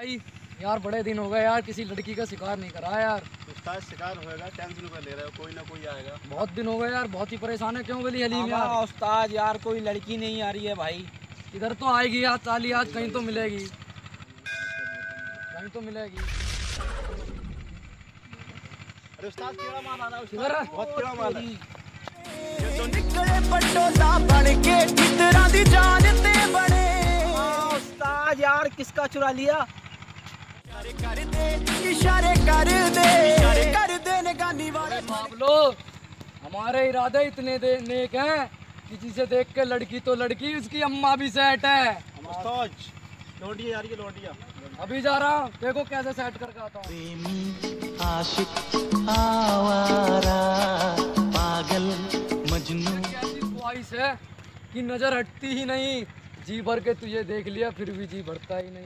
भाई यार बड़े दिन हो गए यार किसी लड़की का शिकार नहीं करा यार उस्ताद शिकार होएगा टेंशन को ले रहे हो कोई ना कोई आएगा बहुत दिन हो गए यार बहुत ही परेशान है क्यों बोली हलीम यार हाँ, उस्ताद यार कोई लड़की नहीं आ रही है भाई इधर तो आएगी यार ताली आज कहीं तो मिलेगी कहीं तो मिलेगी अरे उस्ताद कीड़ा मार आ रहा है किधर उस्ताद है? बहुत कीड़ा मार है ਨਿਕਲੇ ਪਟੋਲਾ ਬਣ ਕੇ ਠਿੱਤਰਾਂ ਦੀ ਜਾਨ ਤੇ ਬਣੇ हाँ, उस्ताद यार किसका चुरा लिया हमारे इरादे इतने नेक हैं कि जिसे देख के लड़की तो लड़की उसकी अम्मा भी सेट है। अभी जा रहा हूँ। देखो कैसे सेट करके आता हूँ। आशिक आवारा पागल मजनू। ऐसी है कि नज़र हटती ही नहीं। जी भर के तुझे देख लिया फिर भी जी भरता ही नहीं।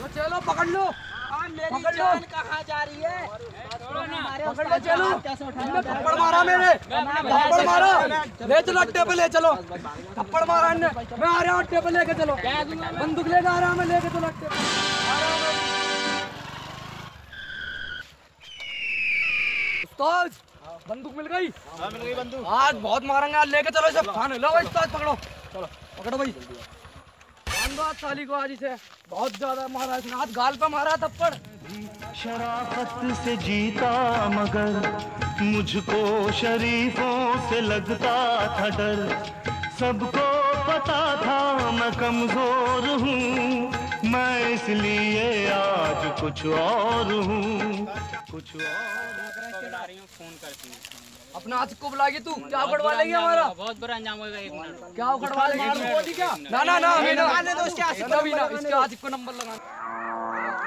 तो चलो पकड़ लो। पकड़ लो। कहाँ जा रही है? पकड़ लो चलो। थप्पड़ मारा मेरे। थप्पड़ मारा। ले चलो पे ले चलो। थप्पड़ मारा मैं आ रहा हूँ पे लेके चलो। बंदूक लेके आ रहा हूँ मैं लेके चलो पे। उस्ताद, बंदूक मिल गई। हाँ मिल गई बंदूक आज बहुत मारेंगे, आज लेके चलो इसे थाने लो भाई उस्ताद, पकड़ो। चलो, पकड़ो भाई। बाँध साली को आज इसे बहुत ज़्यादा मारा इसने। आज गाल पे मारा थप्पड़। शराफत से जीता मगर मुझको शरीफों से लगता था डर। सबको पता था मैं कमज़ोर हूँ, मैं इसलिए आज कुछ और हूँ। कुछ और। फ़ोन करती हूँ अपना आज को बुलाएगी तू क्या उखड़वा लेगी हमारा? बहुत बुरा अंजाम होगा एक मिनट। क्या उखड़वा लेगी? क्या ना ना ना अभी ना। आने दो इसके आशिक को भी ना इसके आशिक को नंबर लगा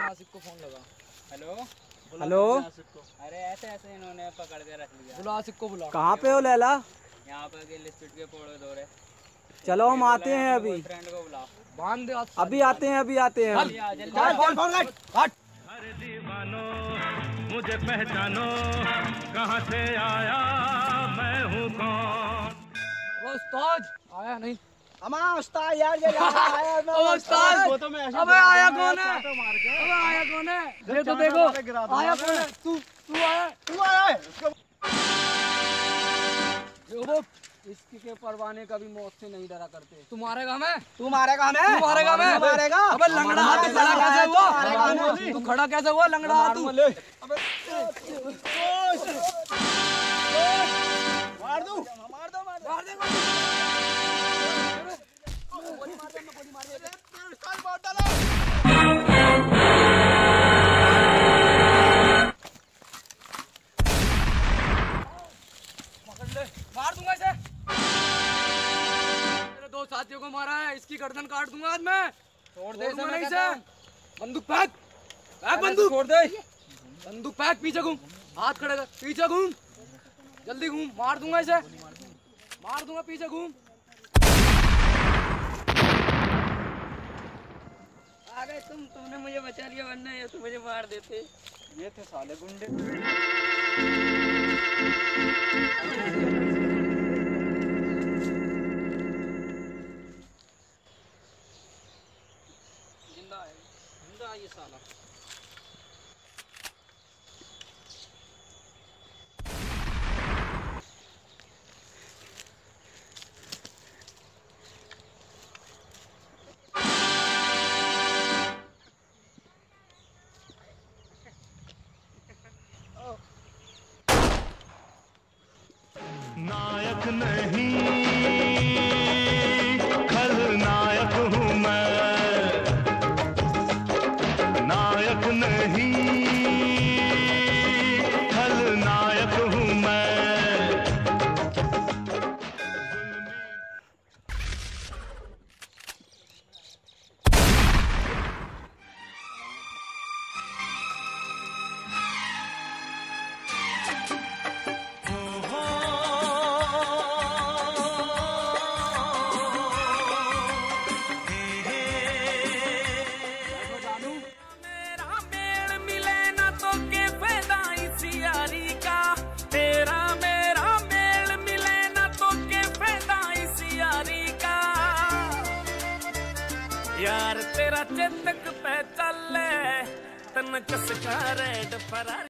आशिक को फ़ोन लगा। हेलो? हेलो? अरे ऐसे ऐसे इन्होंने पकड़ के रख लिया। बुला आशिक को बुला। कहाँ पे हो लैला? यहाँ पर गिल स्पीड के पोड़े दो रहे चलो हम आते हैं अभी। फ्रेंड को बुलाओ बाँध दे अभी आते हैं अभी आते हैं। हम चल चल फ़ोन काट काट। मुझे पहचानो कहाँ से आया मैं हूँ कौन? वो उस्ताद आया नहीं। अमा उस्ताद यार ये आया है, मैं उस्ताद। वो तो मैं अबे आया कौन है? अबे आया कौन है? ये तो देखो। आया कौन है? तू तू आया तू आया है? वो इसकी के परवाने कभी मौत से नहीं डरा करते। तू मारेगा हमें तू मारेगा हमें तू मारेगा मैं? तू मारेगा अबे लंगड़ा हाथ खड़ा कैसे हुआ? तू खड़ा कैसे हुआ लंगड़ा हाथ तू? मार दूँ? मार दे मार दे। मार दूँगा इसे। दो साथियों को मारा है इसकी गर्दन काट दूँगा आज मैं। छोड़ दे इसे, नहीं इसे। बंदूक फेंक फेंक बंदूक। छोड़ दे। बंदूक फेंक पीछे घूम। हाथ खड़े कर पीछे घूम। जल्दी घूम मार दूँगा इसे। मार दूँगा पीछे घूम। गए तुम तुमने मुझे बचा लिया वरना ये तो मुझे मार देते। ये थे साले गुंडे। नहीं। यार तेरा चेतक पे चल तन कसका रेड फरारी।